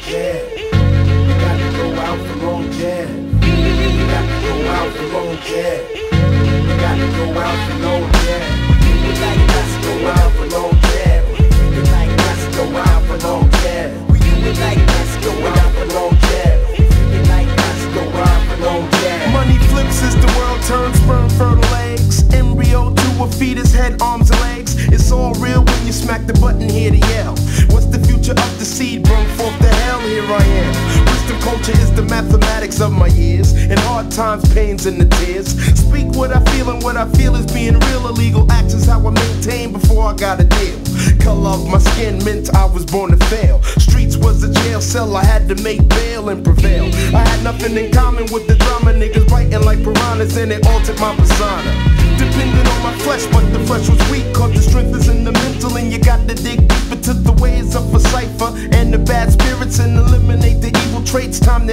jab. You got to go out for longev. You got to go out for long jab. You got to go out for long. The mathematics of my years. In hard times, pains, and the tears. Speak what I feel, and what I feel is being real. Illegal acts is how I maintain before I got a deal. Color of my skin meant I was born to fail. Streets was a jail cell, I had to make bail and prevail. I had nothing in common with the drama niggas biting like piranhas, and it altered my persona. Depending on my flesh, but the flesh was weak, cause the strength is in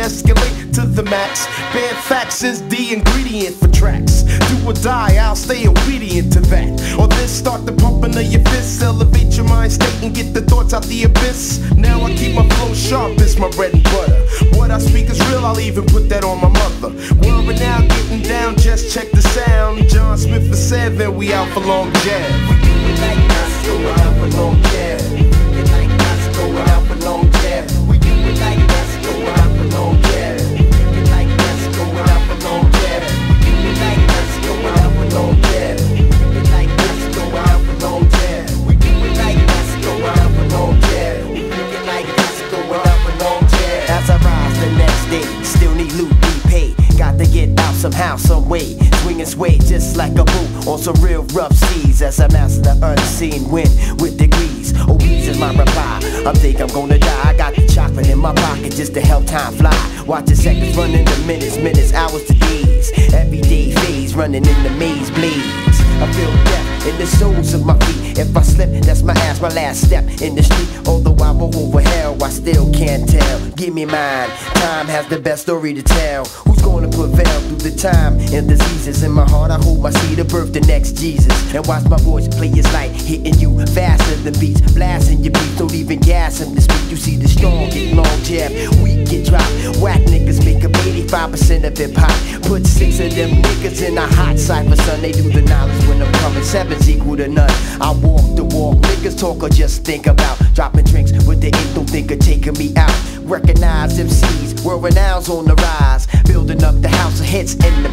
escalate to the max. Bad facts is the ingredient for tracks. Do or die, I'll stay obedient to that. Or this, start the pumping of your fists, elevate your mind state and get the thoughts out the abyss. Now I keep my flow sharp, it's my bread and butter. What I speak is real, I'll even put that on my mother. World renowned, getting down, just check the sound. John Smith for seven, we out for long jab. We do it like let's go out for long somehow, some way. Swing just like a boat on some real rough seas. As I master the unseen wind with degrees. Obese is my reply. I think I'm gonna die. I got the chocolate in my pocket just to help time fly. Watch the seconds run into minutes, minutes, hours to days. Everyday phase running in the maze bleeds. I feel death in the soles of my feet. If I slip, that's my ass, my last step in the street. Although I walk over hell, I still can't tell. Give me mine. Time has the best story to tell. Who's gonna prevail through the time and diseases? In my heart, I hope I see the birth the next Jesus. And watch my voice play his light, hitting you faster than beats. Blasting your beats, don't even gas him to speak. You see the strong get long jab, weak get dropped. Whack niggas make up 85% of hip hop. Put six of them niggas in a hot cipher, son. They do the knowledge when I'm coming. Seven's equal to none. I walk the walk, niggas talk or just think about dropping drinks with the ink. Don't think of taking me out. Recognize MCs, world renown's on the rise. Building up the house of hits and